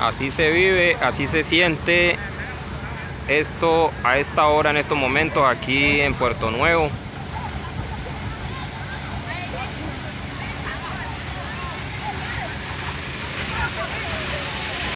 Así se vive, así se siente esto a esta hora, en estos momentos, aquí en Puerto Nuevo.